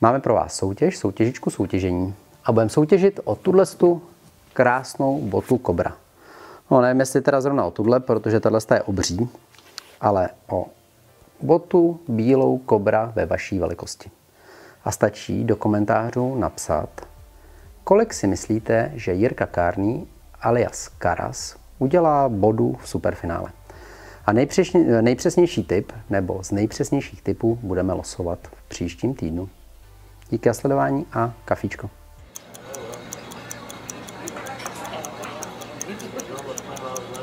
Máme pro vás soutěž, soutěžičku soutěžení. A budeme soutěžit o tuhle krásnou botu Kobra. No nevím, jestli teda zrovna o tuhle, protože tahle je obří, ale o botu bílou Kobra ve vaší velikosti. A stačí do komentářů napsat, kolik si myslíte, že Jirka Kárný alias Karas udělá bodů v superfinále. A nejpřesně, nejpřesnější typ, nebo z nejpřesnějších typů, budeme losovat v příštím týdnu. Díky za sledování a kafičko. Thank you.